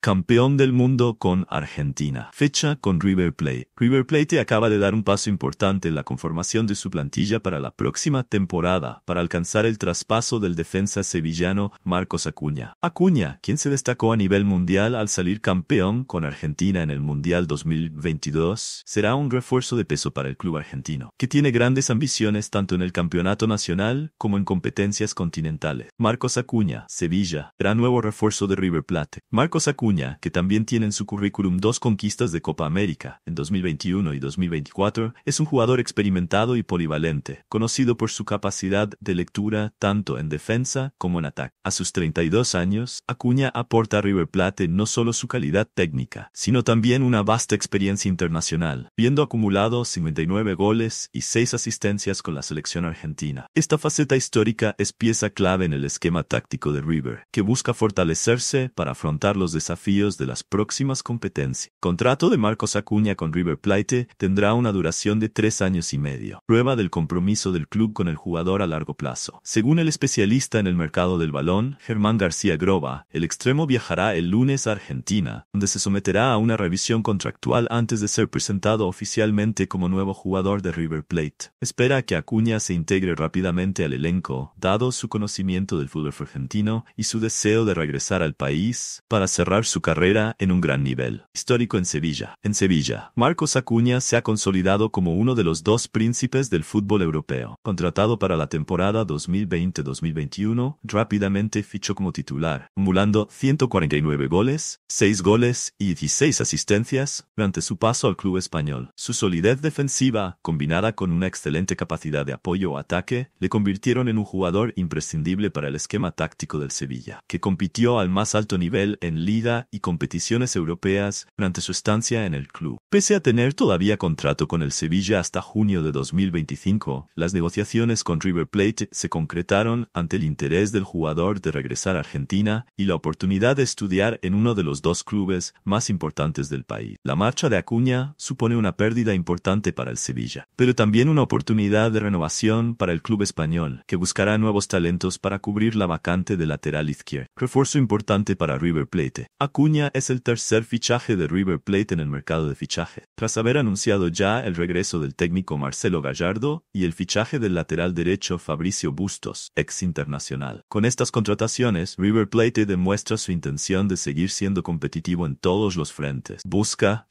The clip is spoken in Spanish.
campeón del mundo con Argentina. Fecha con River Plate. River Plate acaba de dar un paso importante en la conformación de su plantilla para la próxima temporada, para alcanzar el traspaso del defensa sevillano Marcos Acuña. Acuña, quien se destacó a nivel mundial al salir campeón con Argentina en el Mundial 2022, será un refuerzo de peso para el club argentino, que tiene grandes ambiciones tanto en el campeonato nacional como en competencias continentales. Marcos Acuña, Sevilla, será nuevo refuerzo de River Plate. Marcos Acuña que también tiene en su currículum dos conquistas de Copa América, en 2021 y 2024, es un jugador experimentado y polivalente, conocido por su capacidad de lectura tanto en defensa como en ataque. A sus 32 años, Acuña aporta a River Plate no solo su calidad técnica, sino también una vasta experiencia internacional, viendo acumulado 59 goles y 6 asistencias con la selección argentina. Esta faceta histórica es pieza clave en el esquema táctico de River, que busca fortalecerse para afrontar los desafíos de las próximas competencias. Contrato de Marcos Acuña con River Plate tendrá una duración de tres años y medio, prueba del compromiso del club con el jugador a largo plazo. Según el especialista en el mercado del balón, Germán García Groba, el extremo viajará el lunes a Argentina, donde se someterá a una revisión contractual antes de ser presentado oficialmente como nuevo jugador de River Plate. Espera que Acuña se integre rápidamente al elenco, dado su conocimiento del fútbol argentino y su deseo de regresar al país para cerrar su carrera en un gran nivel. Histórico en Sevilla. En Sevilla, Marcos Acuña se ha consolidado como uno de los dos príncipes del fútbol europeo. Contratado para la temporada 2020-2021, rápidamente fichó como titular, acumulando 149 goles, 6 goles y 16 asistencias durante su paso al club español. Su solidez defensiva, combinada con una excelente capacidad de apoyo o ataque, le convirtieron en un jugador imprescindible para el esquema táctico del Sevilla, que compitió al más alto nivel en Y competiciones europeas durante su estancia en el club. Pese a tener todavía contrato con el Sevilla hasta junio de 2025, las negociaciones con River Plate se concretaron ante el interés del jugador de regresar a Argentina y la oportunidad de estudiar en uno de los dos clubes más importantes del país. La marcha de Acuña supone una pérdida importante para el Sevilla, pero también una oportunidad de renovación para el club español, que buscará nuevos talentos para cubrir la vacante de lateral izquierdo. Refuerzo importante para River Plate. Acuña es el tercer fichaje de River Plate en el mercado de fichaje, tras haber anunciado ya el regreso del técnico Marcelo Gallardo y el fichaje del lateral derecho Fabricio Bustos, ex internacional. Con estas contrataciones, River Plate demuestra su intención de seguir siendo competitivo en todos los frentes. Busca